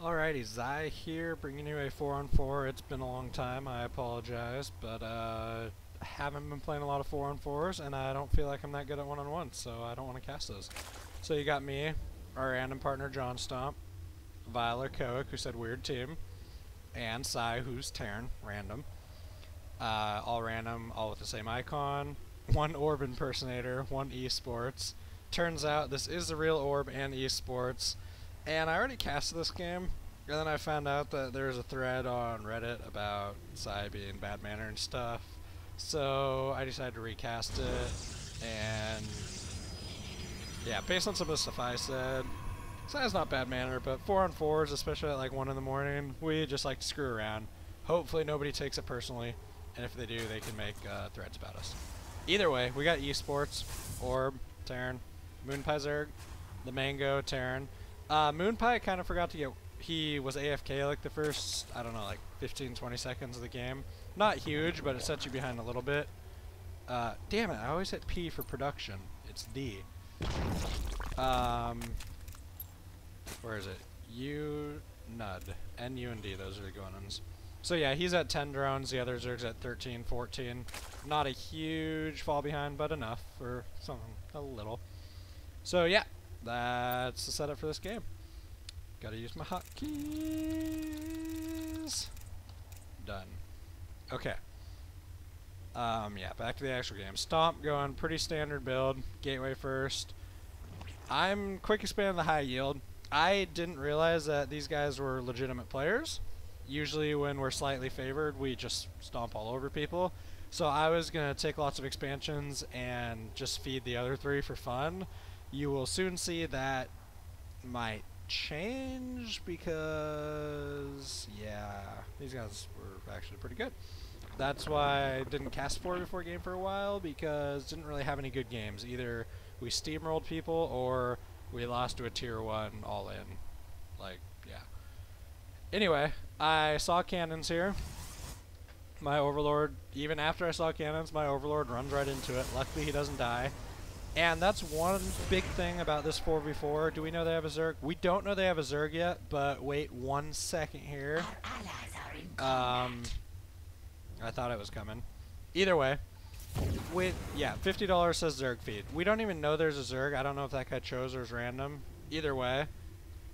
Alrighty, Zai here, bringing you a 4 on 4. It's been a long time, I apologize, but uh, I haven't been playing a lot of 4 on 4s, and I don't feel like I'm that good at 1 on 1, so I don't want to cast those. So you got me, our random partner John Stomp, Viola Koic, who said weird team, and Psy, who's Terran, random. Uh, all random, all with the same icon, one orb impersonator, one esports. Turns out this is the real orb and esports. And I already casted this game, and then I found out that there's a thread on Reddit about Psy being bad manner and stuff. So I decided to recast it, and yeah, based on some of the stuff I said, Psy's not bad manner, but four on fours, especially at like one in the morning, we just like to screw around. Hopefully nobody takes it personally, and if they do, they can make uh, threads about us. Either way, we got esports, Orb, Terran, Moonpie Zerg, the Mango, Terran. Uh, Moonpie kind of forgot to get. He was AFK like the first, I don't know, like 15, 20 seconds of the game. Not huge, but it sets you behind a little bit. Uh, damn it, I always hit P for production. It's D. Um, where is it? U Nud. N U and D, those are the good ones. So yeah, he's at 10 drones, the other Zerg's at 13, 14. Not a huge fall behind, but enough for something, a little. So yeah, that's the setup for this game. Gotta use my hotkeys. Done. Okay. Um, yeah, back to the actual game. Stomp going, pretty standard build. Gateway first. I'm quick expanding the high yield. I didn't realize that these guys were legitimate players. Usually when we're slightly favored, we just stomp all over people. So I was going to take lots of expansions and just feed the other three for fun. You will soon see that might change because, yeah, these guys were actually pretty good. That's why I didn't cast 4v4 game for a while because didn't really have any good games. Either we steamrolled people or we lost to a tier 1 all in. Like, yeah. Anyway, I saw cannons here. My overlord, even after I saw cannons, my overlord runs right into it. Luckily he doesn't die. And that's one big thing about this 4v4. Do we know they have a Zerg? We don't know they have a Zerg yet, but wait one second here. Um, I thought it was coming. Either way, with yeah, $50 says Zerg feed. We don't even know there's a Zerg. I don't know if that guy chose or is random. Either way,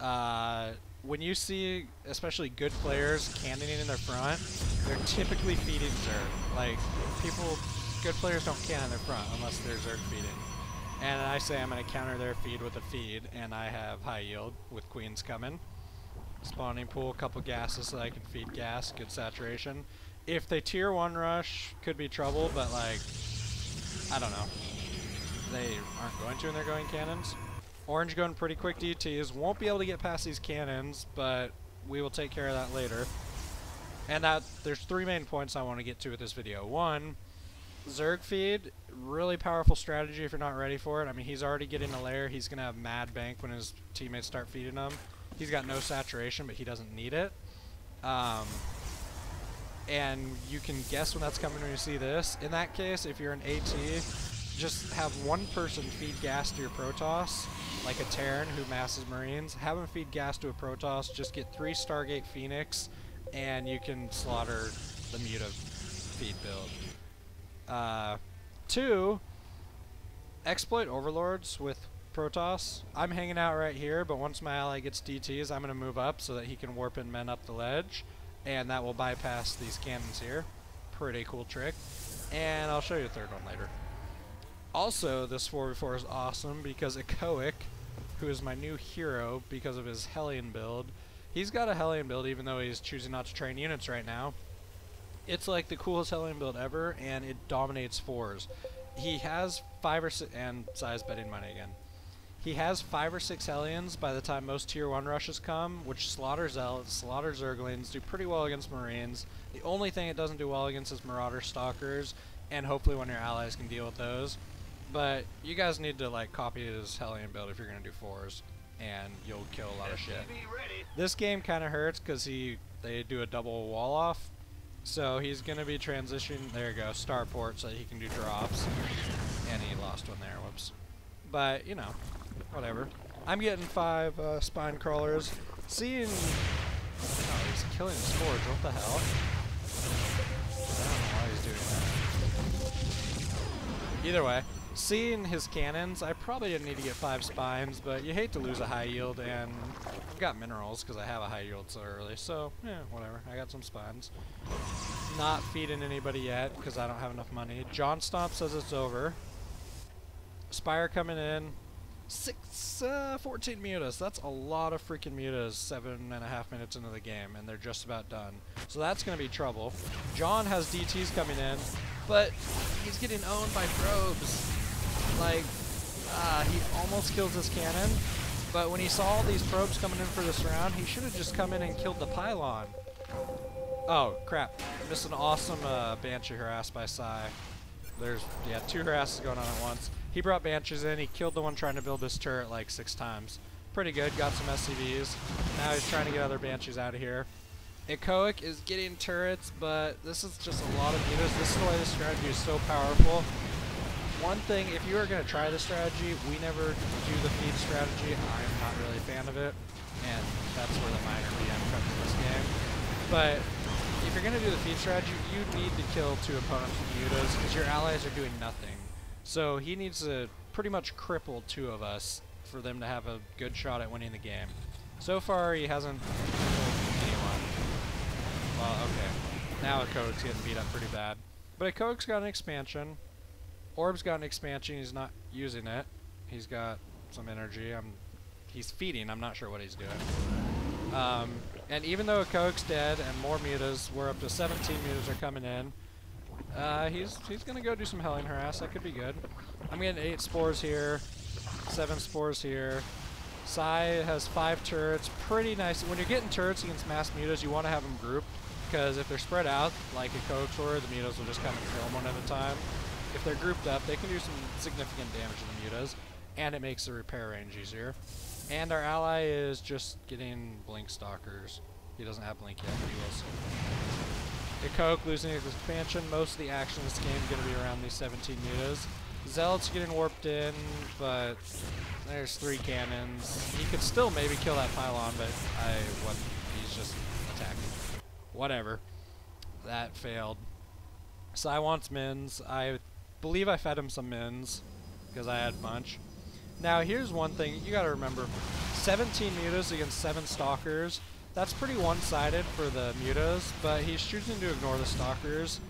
uh, when you see especially good players cannoning in their front, they're typically feeding Zerg. Like, people, good players don't cannon in their front unless they're Zerg feeding. And I say I'm going to counter their feed with a feed, and I have high yield with queens coming. Spawning pool, a couple gases so I can feed gas, good saturation. If they tier 1 rush, could be trouble, but like, I don't know. They aren't going to and they're going cannons. Orange going pretty quick DTs. Won't be able to get past these cannons, but we will take care of that later. And that there's three main points I want to get to with this video. One, Zerg feed, really powerful strategy if you're not ready for it. I mean, he's already getting a lair. He's going to have mad bank when his teammates start feeding him. He's got no saturation, but he doesn't need it. Um, and you can guess when that's coming when you see this. In that case, if you're an AT, just have one person feed gas to your Protoss, like a Terran who masses Marines. Have him feed gas to a Protoss. Just get three Stargate Phoenix, and you can slaughter the Muta feed build. Uh, two, exploit overlords with Protoss. I'm hanging out right here, but once my ally gets DTs, I'm going to move up so that he can warp in men up the ledge, and that will bypass these cannons here. Pretty cool trick. And I'll show you a third one later. Also, this 4v4 is awesome because Echoic, who is my new hero because of his Hellion build, he's got a Hellion build even though he's choosing not to train units right now it's like the coolest Hellion build ever, and it dominates fours. He has five or six, and Psy's betting money again. He has five or six Hellions by the time most tier 1 rushes come, which slaughter Zealots, slaughter Zerglings, do pretty well against Marines. The only thing it doesn't do well against is Marauder Stalkers, and hopefully one of your allies can deal with those. But you guys need to like copy his Hellion build if you're going to do fours, and you'll kill a lot of shit. This game kind of hurts because he they do a double wall off, so he's going to be transitioning, there you go, starport so he can do drops. And he lost one there, whoops. But, you know, whatever. I'm getting five uh, spine crawlers. seeing... Oh, he's killing his forge. What the hell? I don't know why he's doing that. Either way, seeing his cannons, I probably didn't need to get five spines, but you hate to lose a high yield, and I've got minerals because I have a high yield so early, so yeah, whatever. I got some spines. Not feeding anybody yet because I don't have enough money. John Stomp says it's over. Spire coming in. Six, uh, 14 mutas. That's a lot of freaking mutas seven and a half minutes into the game, and they're just about done. So that's going to be trouble. John has DTs coming in, but he's getting owned by probes. Like, uh, he almost kills his cannon, but when he saw all these probes coming in for this round, he should have just come in and killed the pylon. Oh, crap. Missed an awesome uh, Banshee harass by Psy. There's, yeah, two harasses going on at once. He brought Banshees in. He killed the one trying to build this turret like six times. Pretty good. Got some SCVs. Now he's trying to get other Banshees out of here. Echoic is getting turrets, but this is just a lot of mutas. This is why this strategy is so powerful. One thing, if you are going to try this strategy, we never do the feed strategy. I'm not really a fan of it, and that's where the minor BM comes in this game. But if you're going to do the feed strategy, you need to kill two opponents with mutas, because your allies are doing nothing. So he needs to pretty much cripple two of us for them to have a good shot at winning the game. So far, he hasn't anyone. Well, okay. Now Echoic's getting beat up pretty bad. But Echoic's got an expansion. Orb's got an expansion. He's not using it. He's got some energy. I'm. He's feeding. I'm not sure what he's doing. Um, and even though Echoic's dead and more mutas, we're up to 17 mutas are coming in. Uh, he's he's gonna go do some Hellion Harass. That could be good. I'm getting eight spores here, seven spores here. Psy has five turrets. Pretty nice. When you're getting turrets against mass mutas, you want to have them grouped because if they're spread out, like a Coach or the mutas will just kind of kill them one at a time. If they're grouped up, they can do some significant damage to the mutas, and it makes the repair range easier. And our ally is just getting Blink Stalkers. He doesn't have Blink yet, but he will soon. Coke losing his expansion. Most of the action in this game is going to be around these 17 mutas. Zealot's getting warped in, but there's three cannons. He could still maybe kill that pylon, but I what he's just attacking. Whatever. That failed. Psy wants mins. I believe I fed him some mins because I had bunch. Now here's one thing you got to remember: 17 mutas against seven stalkers that's pretty one-sided for the mutas, but he's choosing to ignore the stalkers.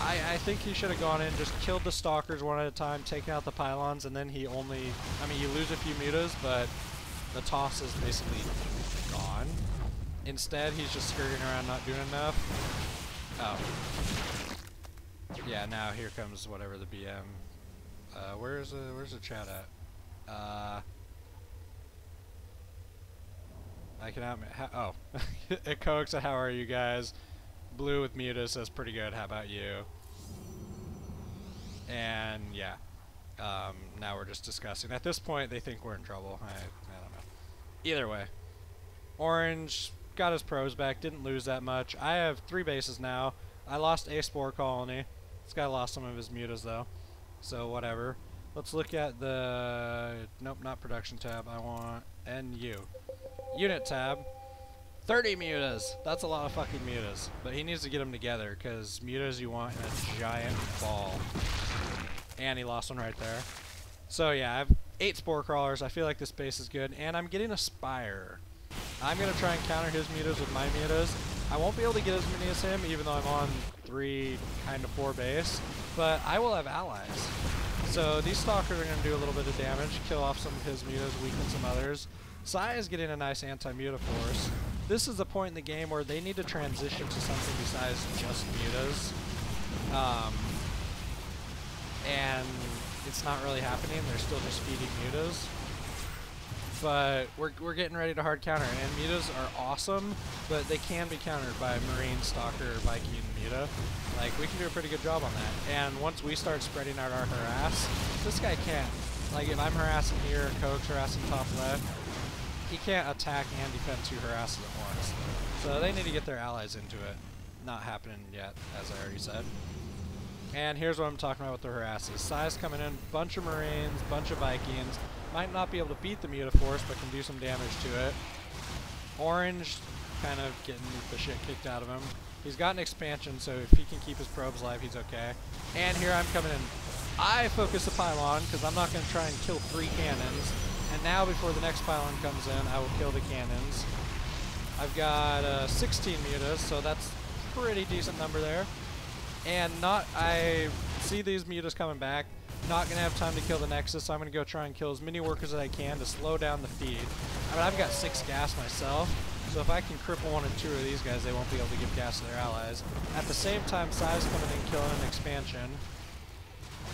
I, I think he should have gone in, just killed the stalkers one at a time, taken out the pylons, and then he only... I mean, you lose a few mutas, but the toss is basically gone. Instead, he's just skirting around, not doing enough. Oh. Yeah, now here comes whatever the BM. Uh, where's the, where's the chat at? Uh... I can out. oh, coax. How are you guys? Blue with Muta says pretty good. How about you? And yeah, um, now we're just discussing. At this point, they think we're in trouble. I, I don't know. Either way, Orange got his pros back. Didn't lose that much. I have three bases now. I lost a spore colony. This guy lost some of his mutas though, so whatever. Let's look at the nope, not production tab. I want NU. Unit tab. 30 mutas. That's a lot of fucking mutas. But he needs to get them together, because mutas you want in a giant ball. And he lost one right there. So yeah, I have 8 Spore Crawlers. I feel like this base is good. And I'm getting a Spire. I'm going to try and counter his mutas with my mutas. I won't be able to get as many as him, even though I'm on 3, kind of 4 base. But I will have allies. So these Stalkers are going to do a little bit of damage, kill off some of his mutas, weaken some others. Psy is getting a nice anti-muta force. This is the point in the game where they need to transition to something besides just mutas. Um, and it's not really happening. They're still just feeding mutas. But we're, we're getting ready to hard counter. And mutas are awesome, but they can be countered by Marine, Stalker, Viking, Muta. Like, we can do a pretty good job on that. And once we start spreading out our harass, this guy can't. Like, if I'm harassing here, Coke's harassing top left, he can't attack and defend two harasses at once. So they need to get their allies into it. Not happening yet, as I already said. And here's what I'm talking about with the harasses. Psy's coming in, bunch of Marines, bunch of Vikings. Might not be able to beat the Muta Force, but can do some damage to it. Orange kind of getting the shit kicked out of him. He's got an expansion, so if he can keep his probes alive, he's okay. And here I'm coming in. I focus the pylon, because I'm not going to try and kill three cannons. And now, before the next pylon comes in, I will kill the cannons. I've got uh, 16 mutas, so that's pretty decent number there. And not, I see these mutas coming back. Not going to have time to kill the Nexus, so I'm going to go try and kill as many workers as I can to slow down the feed. I mean, I've got six gas myself, so if I can cripple one or two of these guys, they won't be able to give gas to their allies. At the same time, Psy's coming in killing an expansion.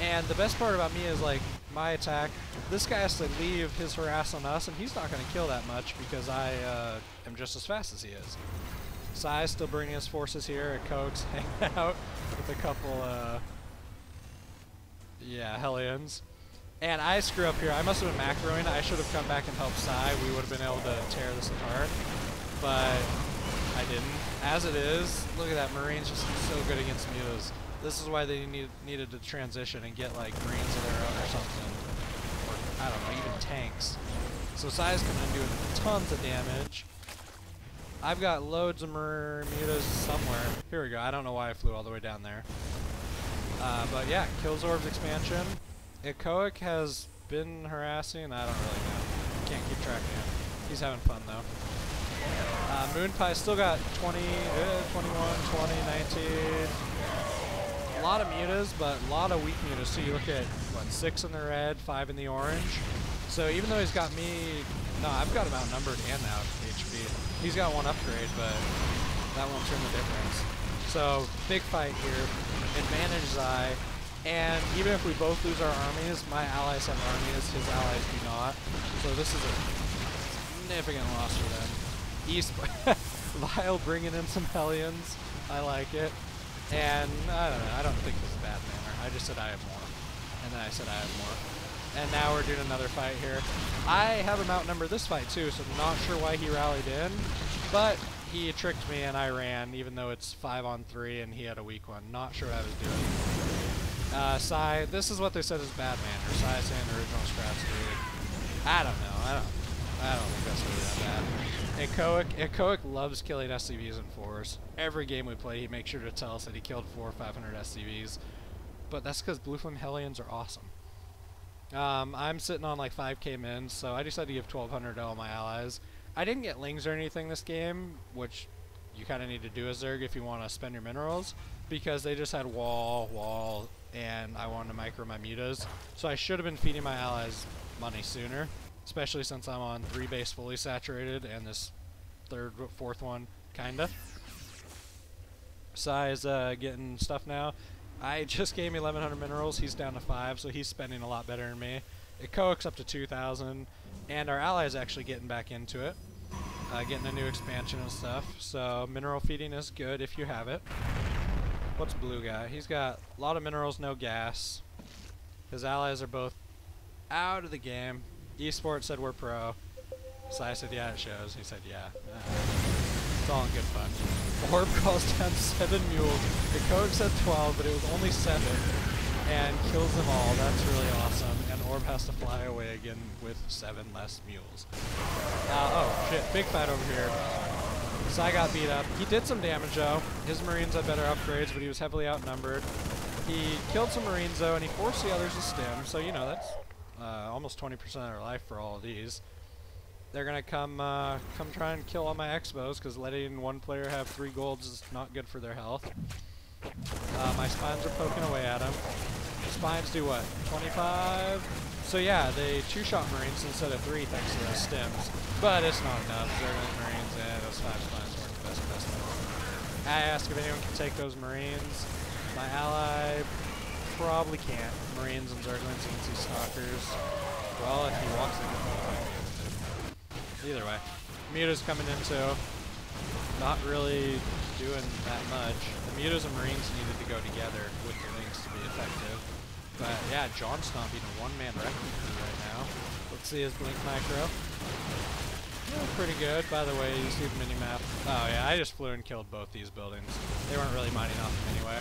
And the best part about me is, like, my attack, this guy has to leave his harass on us, and he's not going to kill that much because I uh, am just as fast as he is. Psy's still bringing his forces here at Cokes, hanging out with a couple, uh, yeah, Hellions. And I screw up here. I must have been macroing. I should have come back and helped Psy. We would have been able to tear this apart. But I didn't. As it is, look at that. Marines just so good against mutas. This is why they need, needed to transition and get like Marines of their own or something. Or, I don't know, even tanks. So Psy's coming in doing tons of damage. I've got loads of Bermudas somewhere. Here we go. I don't know why I flew all the way down there. Uh, but yeah, kills Orb's expansion. Echoic has been harassing. I don't really know. Can't keep track of him. He's having fun though. Uh, Moonpie still got 20, uh, 21, 20, 19. A lot of mutas, but a lot of weak mutas. So you look at, what, six in the red, five in the orange. So even though he's got me, no, I've got him outnumbered and out HP. He's got one upgrade, but that won't turn the difference. So big fight here. Advantage Zai. And even if we both lose our armies, my allies have armies, his allies do not. So this is a significant loss for them. East Vile bringing in some Hellions. I like it. And I don't know, I don't think this is bad manner. I just said I have more. And then I said I have more. And now we're doing another fight here. I have him outnumbered this fight too, so I'm not sure why he rallied in. But he tricked me and I ran, even though it's 5 on 3 and he had a weak one. Not sure what I was doing. Uh, Psy, this is what they said is bad manner. Psy saying original scraps dude. I don't know. I don't. I don't think that's really that bad. Echoic, Echoic loves killing SCVs and fours. Every game we play, he makes sure to tell us that he killed four or 500 SCVs. But that's because Blue Flame Hellions are awesome. Um, I'm sitting on like 5k mins, so I decided to give 1200 to all my allies. I didn't get lings or anything this game, which you kind of need to do as Zerg if you want to spend your minerals, because they just had wall, wall, and I wanted to micro my mutas. So I should have been feeding my allies money sooner, especially since I'm on three base fully saturated and this third, fourth one, kinda. Psy's uh, getting stuff now. I just gave me 1100 minerals. He's down to 5, so he's spending a lot better than me. It coax up to 2000, and our ally is actually getting back into it. Uh, getting a new expansion and stuff. So mineral feeding is good if you have it. What's blue guy? He's got a lot of minerals, no gas. His allies are both out of the game. Esports said we're pro. So I said, yeah, it shows. He said, yeah. Uh, in good fun. Orb calls down 7 mules. The code said 12, but it was only 7. And kills them all. That's really awesome. And Orb has to fly away again with 7 less mules. Uh, oh, shit. Big fight over here. Psy got beat up. He did some damage though. His Marines had better upgrades, but he was heavily outnumbered. He killed some Marines though, and he forced the others to stim, so you know, that's uh, almost 20% of their life for all of these. They're gonna come uh, come try and kill all my Expos, because letting one player have three golds is not good for their health. Uh, my spines are poking away at them. Spines do what? 25? So yeah, they two-shot Marines instead of three thanks to those stims. But it's not enough. Zerglings Marines, yeah, those five spines weren't the best investment. I ask if anyone can take those Marines. My ally probably can't. Marines and Zerglings and see Stalkers. Well, if he walks in, Either way. Muta's coming in too. Not really doing that much. The Mutas and Marines needed to go together with the links to be effective. But yeah, John Stomping a one-man wrecking crew right now. Let's see his blink micro. Yeah, pretty good. By the way, you see the mini-map. Oh yeah, I just flew and killed both these buildings. They weren't really mining off them anyway.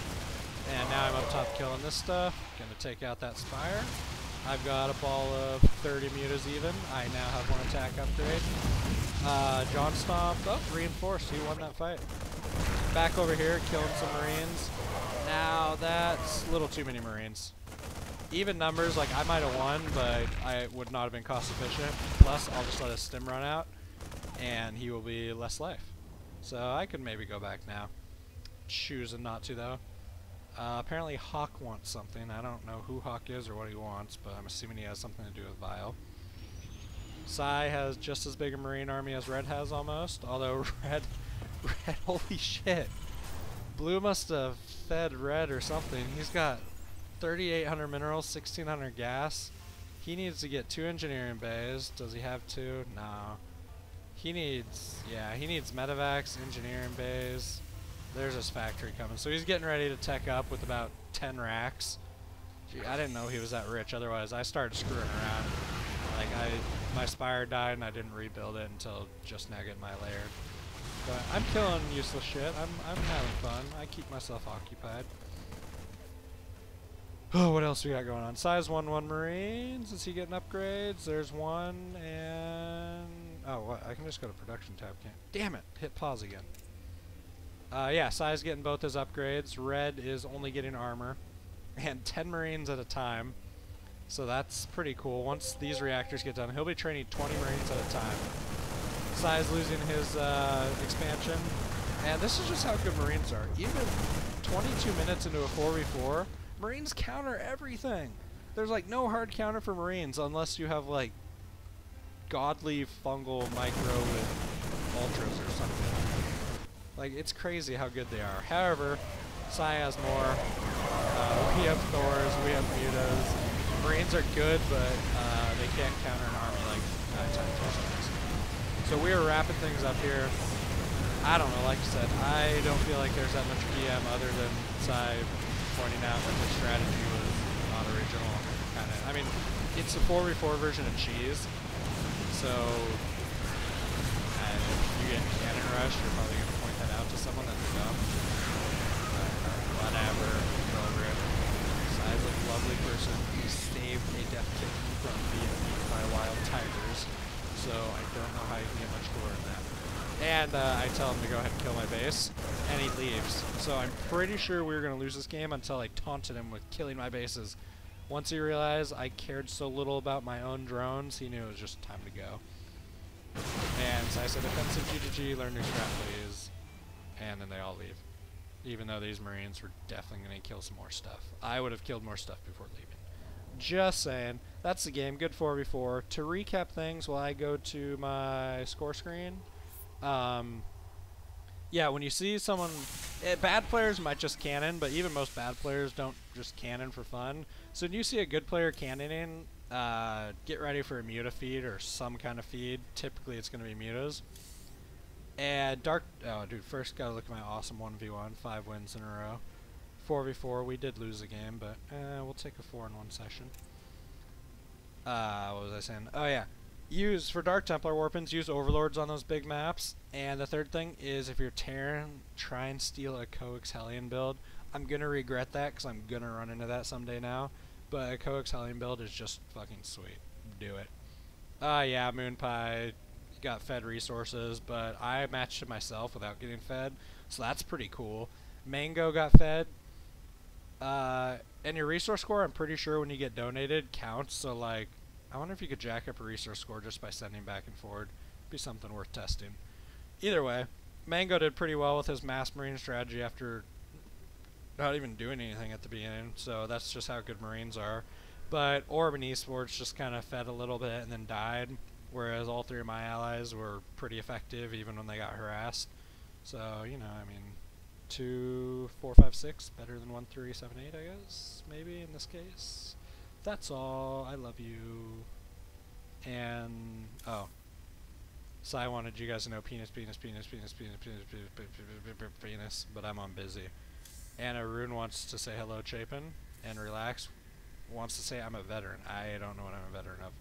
And now I'm up top killing this stuff. Gonna take out that spire. I've got a ball of 30 mutas even. I now have one attack upgrade. Uh, John Stomp, oh, reinforced. He won that fight. Back over here, killing some Marines. Now, that's a little too many Marines. Even numbers, like, I might have won, but I would not have been cost efficient. Plus, I'll just let his stim run out, and he will be less life. So I could maybe go back now. Choosing not to, though. Uh, apparently Hawk wants something. I don't know who Hawk is or what he wants, but I'm assuming he has something to do with Vile. Psy has just as big a marine army as Red has almost, although Red, Red, holy shit. Blue must have fed Red or something. He's got 3,800 minerals, 1,600 gas. He needs to get two engineering bays. Does he have two? No. He needs, yeah, he needs medevacs, engineering bays. There's his factory coming. So he's getting ready to tech up with about 10 racks. Gee, I didn't know he was that rich. Otherwise, I started screwing around. Like, I, my Spire died and I didn't rebuild it until just now getting my lair. But I'm killing useless shit. I'm, I'm having fun. I keep myself occupied. Oh, what else we got going on? Psy's 1-1 Marines. Is he getting upgrades? There's one and... Oh, what? I can just go to production tab, can't... Damn it! Hit pause again. Uh, yeah, Psy's getting both his upgrades. Red is only getting armor. And 10 Marines at a time. So that's pretty cool. Once these reactors get done, he'll be training 20 Marines at a time. Psy's losing his uh, expansion. And this is just how good Marines are. Even 22 minutes into a 4v4, Marines counter everything. There's like no hard counter for Marines unless you have like godly fungal micro with ultras or something. Like, it's crazy how good they are. However, Psy has more. Uh, we have Thors, we have Mutas. Marines are good, but uh, they can't counter an army like nine times So we are wrapping things up here. I don't know, like I said, I don't feel like there's that much BM other than Psy pointing out that the strategy was not original. Kind of, I mean, it's a 4v4 version of cheese, so if you get cannon rush, you're probably someone that's dumb. whatever. over it. Psy's a lovely person. who saved a death kitten from being eaten by wild tigers. So I don't know how you can get much cooler than that. And uh, I tell him to go ahead and kill my base, and he leaves. So I'm pretty sure we were going to lose this game until I taunted him with killing my bases. Once he realized I cared so little about my own drones, he knew it was just time to go. And so I said, offensive GGG, learn new strat please and then they all leave. Even though these Marines were definitely going to kill some more stuff. I would have killed more stuff before leaving. Just saying. That's the game. Good 4v4. To recap things while I go to my score screen. Um, yeah, when you see someone... Eh, bad players might just cannon, but even most bad players don't just cannon for fun. So when you see a good player cannoning, uh, get ready for a muta feed or some kind of feed. Typically it's going to be mutas. And Dark... Oh, dude, first gotta look at my awesome 1v1. Five wins in a row. 4v4, we did lose a game, but uh, we'll take a 4 in one session. Uh, what was I saying? Oh, yeah. Use, for Dark Templar weapons, use Overlords on those big maps. And the third thing is, if you're Terran, try and steal Echoic's Hellion build. I'm gonna regret that, because I'm gonna run into that someday now. But Echoic's Hellion build is just fucking sweet. Do it. Ah, uh, yeah, Moon Pie got fed resources, but I matched it myself without getting fed, so that's pretty cool. Mango got fed. Uh, and your resource score, I'm pretty sure when you get donated, counts. So, like, I wonder if you could jack up a resource score just by sending back and forward. Be something worth testing. Either way, Mango did pretty well with his mass marine strategy after not even doing anything at the beginning. So that's just how good Marines are. But Orb and Esports just kind of fed a little bit and then died whereas all three of my allies were pretty effective even when they got harassed. So, you know, I mean, two, four, five, six, better than one, three, seven, eight, I guess, maybe in this case. That's all. I love you. And, oh. So I wanted you guys to know penis, penis, penis, penis, penis, penis, penis, penis, but I'm on busy. And Arun wants to say hello, Chapin, and relax. Wants to say I'm a veteran. I don't know what I'm a veteran of,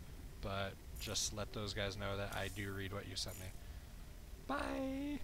but just let those guys know that I do read what you send me. Bye!